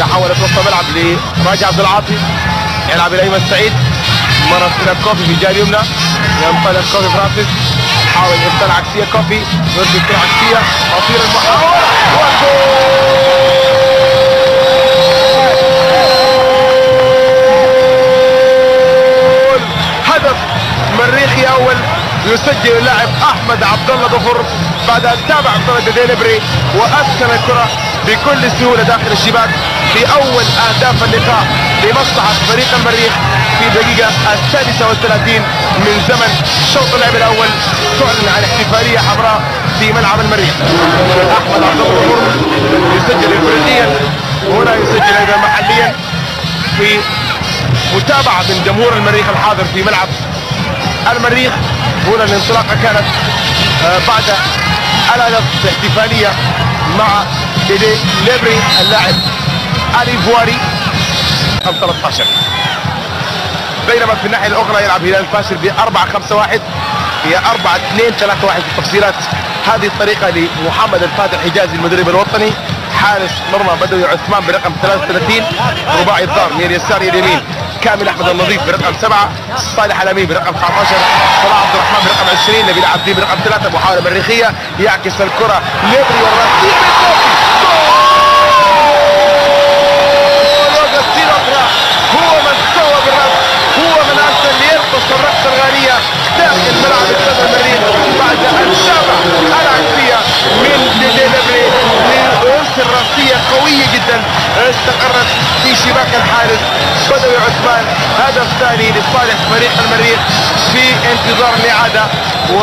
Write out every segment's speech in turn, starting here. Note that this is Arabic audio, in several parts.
تحولت وسط الملعب لراجع عبد العاطي يلعب إلى أيمن سعيد. مرت إلى كوفي في الجهة اليمنى. ينطلق كوفي فرانسيس. حاول يرسل عكسية كوفي. يرسل كره عكسية. قصير المحاولة. هدف مريخي أول. يسجل اللاعب أحمد عبد الله ظفر بعد أن تابع طرد ديليبري وأسكن الكرة بكل سهولة داخل الشباك. في أول أهداف اللقاء لمصلحه فريق المريخ في الدقيقه السادسة والثلاثين من زمن شوط اللعب الأول تعلن عن احتفالية حمراء في ملعب المريخ. أحمد عبد الله يسجل افريقيا هنا يسجل أيضا محليا في متابعة من جمهور المريخ الحاضر في ملعب المريخ. هنا الانطلاقة كانت آه، بعد الهدف احتفاليه مع ديدي ليبري اللاعب اليفواري رقم 13 بينما في الناحية الأخرى يلعب هلال الفاشل ب 4 5 1 هي 4 2 3 1 في التفصيلات هذه الطريقة لمحمد الفاتح حجازي المدرب الوطني. حارس مرمى بدوي عثمان برقم 33 رباعي الدار من اليسار إلى اليمين كامل أحمد النظيف برقم 7 صالح الأمين برقم 19 صلاح عبد الرحمن برقم 20 نبيل عبدين برقم 3 محاوله مريخيه يعكس الكرة. ليبري والراس وأوغستين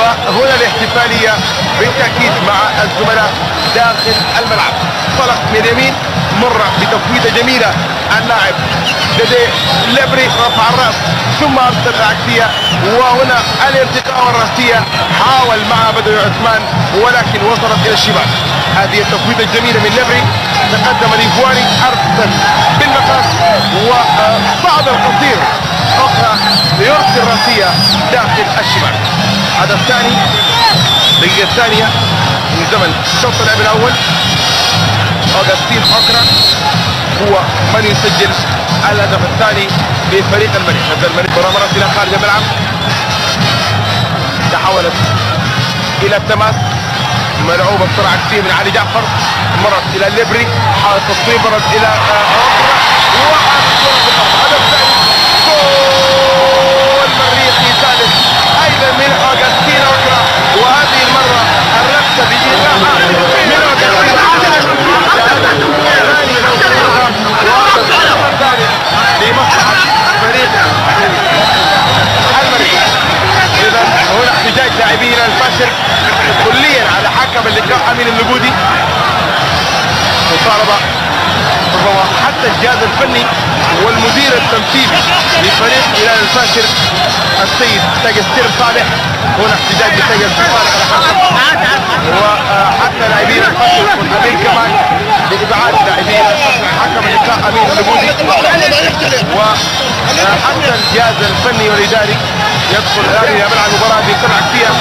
وهنا الاحتفالية بالتأكيد مع الزملاء داخل الملعب. طلق من اليمين مر بتفويضة جميلة. اللاعب ديليبري رفع الرأس ثم أرسل العكسية. وهنا الارتقاء والرأسية. حاول مع بدوي عثمان ولكن وصلت إلى الشباك هذه التفويضة الجميلة من ليبري. تقدم الايفواري أرسل بالمقاس. وصعد القصير أخرى ليرسل راسيه داخل الشباك هذا الثاني. الدقيقة الثانية من زمن شوط اللعب الأول. اوغستين اوكرا هو من يسجل الهدف الثاني لفريق المريخ نزل المريخ كره مرت إلى خارج الملعب تحولت إلى التماس. ملعوبه بسرعة عكسيه من علي جعفر. مرت إلى الليبري. حاول تصويب مرت إلى أوكرا. هدف ثاني كليا على حكم اللقاء أمين اللقودي مطالبة ربما حتى الجهاز الفني والمدير التنفيذي لفريق هلال الفاشر السيد تاج السر صالح. هنا احتجاج لتاج السر صالح على حكم وحتى لاعبين والحبيب كمان. اللقاء امين وحتى الجهاز الفني والإداري يدخل الان إلى ملعب المباراة بكره عكسيه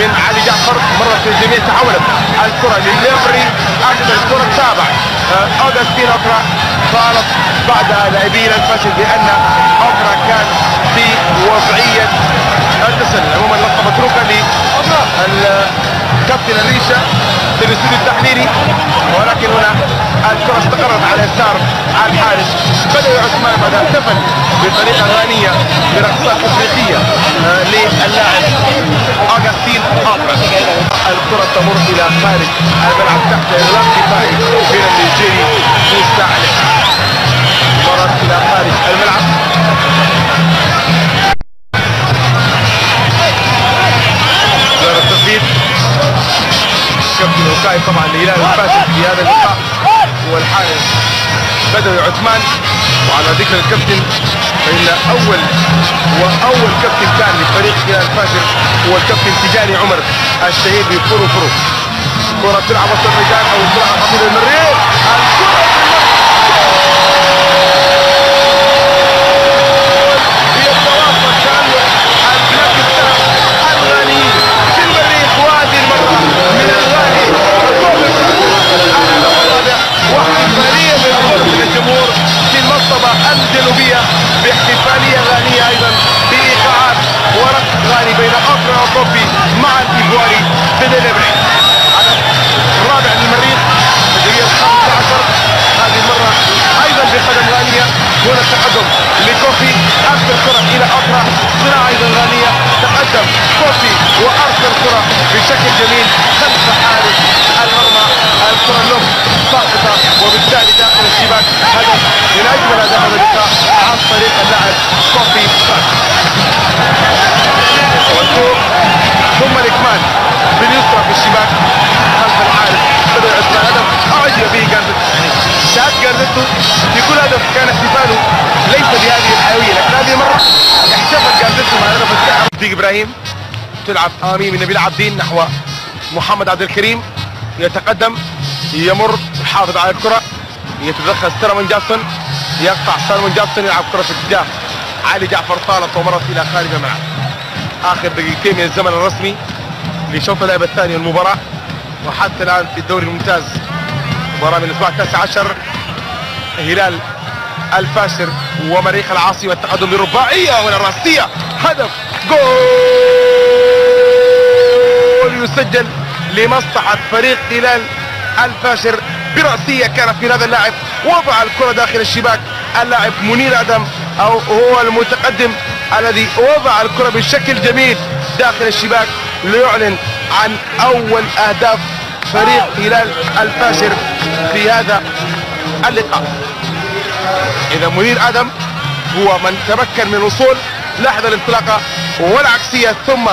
من علي جعفر. مرت الجميع تحولت الكرة لليبري اخذ الكرة تابع اوغستين اوكرا قالت بعد لاعبين الفشل بأن اوكرا كان في وضعية التسلل. عموما لقطه متروكة للكابتن الريشه في الاستوديو التحليلي ولكن هنا الكرة استقرت على يسار الحارس بدأ عثمان بعد احتفل بطريقة غانيه برقصات إفريقية للاعب اوغستين اوكرا الكرة تمر إلى خارج الملعب تحت اغلاق دفاعي من النيجيري موسى علي مرت إلى خارج الملعب. كابتن وكاي طبعا لهلال الفاشل في هذا اللقاء. هو الحارس بدوي عثمان. وعلى ذكر الكابتن فإن أول وأول كابتن كان لفريق هلال الفاشل هو الكابتن تجاني عمر الشهير بفرو فرو. كرة تلعب وسط الرجال أو تلعب خطير المريخ. الثاني بين أفريقيا وكوفي مع الإيجواري بديليبري الرابع للمريخ الدقيقة 15 هذه المرة أيضا بقدم غانية هنا التقدم لكوفي أرسل كرة إلى أخرى صناعة أيضا غانية. تقدم كوفي وأرسل كرة بشكل جميل خلف حارس المرمى الكرة له ساقطة وبالتالي داخل الشباك هدف من أجمل أداء هذا اللقاء عن طريق اللاعب كوفي ساقطه والشوط ثم الإكمال باليسرى في الشباك خلف الحارس بدأ عثمان هدف. أعجب به جاردتو يعني شاهد جاردتو في كل هدف كان احتفاله. ليس بهذه الحيوية لكن هذه المرة احتفل جاردتو مع هدف الساحر ديك إبراهيم تلعب امامي من نبيل عبدين نحو محمد عبد الكريم. يتقدم يمر يحافظ على الكرة. يتدخل سلمان جاكسون يقطع سلمان جاكسون يلعب كرة في اتجاه علي جعفر طالت ومرت إلى خارج الملعب. آخر دقيقتين من الزمن الرسمي لشوط اللعبه الثانية المباراة وحتى الآن في الدوري الممتاز مباراة من الأسبوع التاسع عشر هلال الفاشر ومريخ العاصي والتقدم بالرباعيه والراسيه هدف جول! يسجل لمصلحة فريق هلال الفاشر برأسية كانت من هذا اللاعب. وضع الكرة داخل الشباك اللاعب منير أدم أو هو المتقدم. الذي وضع الكرة بشكل جميل داخل الشباك ليعلن عن أول أهداف فريق هلال الفاشر في هذا اللقاء. إذا منير أدم هو من تمكن من الوصول لحظة الانطلاقة والعكسية ثم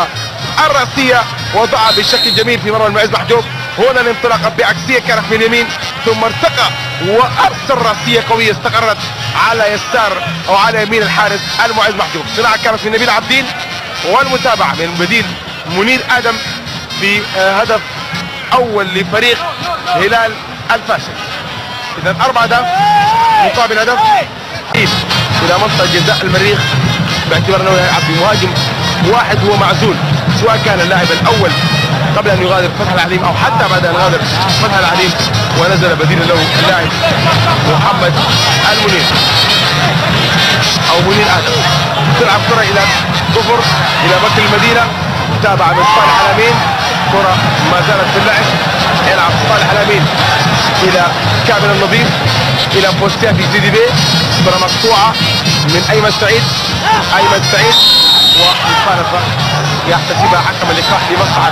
الرأسية وضعها بشكل جميل في مرمى المعز محجوب. هنا الانطلاقة بعكسية كانت من اليمين ثم ارتقى وأرسل رأسية قوية استقرت على يسار أو على يمين الحارس المعز محجوب. صناعة كانت من نبيل عبدين والمتابعة من بديل منير آدم في هدف أول لفريق هلال الفاشل. اذا أربع أهداف مقابل هدف. إلى منطقة جزاء المريخ باعتبار أنه يلعب بمهاجم واحد هو معزول سواء كان اللاعب الأول قبل أن يغادر فتح العليم أو حتى بعد أن يغادر فتح العليم ونزل بديلا له اللاعب محمد المنير. أو منير آدم. تلعب كرة إلى كفر إلى بكر المدينة. تابع من صالح الأمين. كرة ما زالت في اللعب. يلعب صالح الأمين إلى كامل النظيف إلى بوستيا في سي دي بي. كرة مقطوعة من أيمن سعيد. أيمن سعيد. ومخالفه يحتسبها حكم اللقاء لمصلحه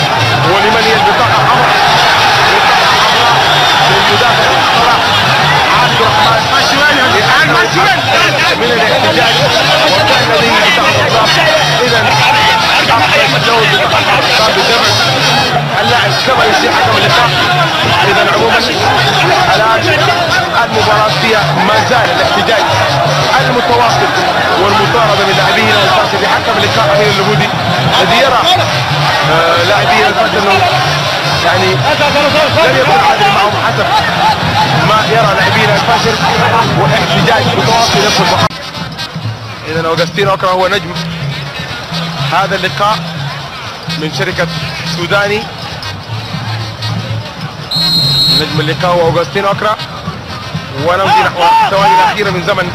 فيها ما زال الاحتجاج المتواصل والمطاردة من لاعبي هلال الفاشل لحكم اللقاء أمير اليهودي الذي يرى آه لاعبي الفاشل أنه يعني لم يكن عادل معهم حسب ما يرى لاعبين الفاشل واحتجاج متواصل يدخل اذا أوغستين أوكرا هو نجم هذا اللقاء من شركة سوداني. نجم اللقاء هو أوغستين أوكرا. ونمضي نحو الثواني الأخيرة من زمن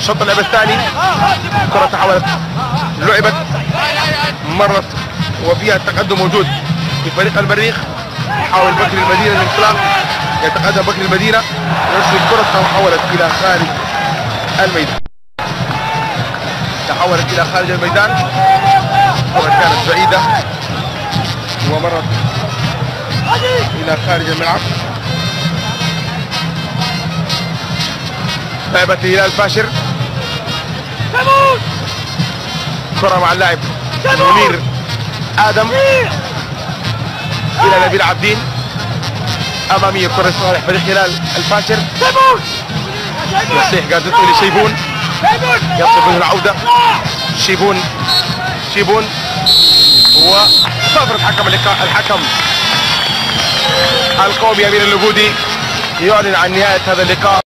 شوط اللعب الثاني. الكرة تحولت لعبت مرت وفيها التقدم موجود في فريق المريخ يحاول بكر المدينة الانطلاق يتقدم بكر المدينة. يرسل الكرة تحولت إلى خارج الميدان. تحولت إلى خارج الميدان. الكرة كانت بعيدة ومرت إلى خارج الملعب. لعبة هلال فاشر كرة مع اللاعب منير آدم إلى نبيل عبدين أمامية كرة صالح فريق هلال الفاشر يصيح قادته لشيبون. يطلب منه العودة. شيبون. شيبون. وصفرة حكم اللقاء الحكم. القومي أمين اللقودي يعلن عن نهاية هذا اللقاء.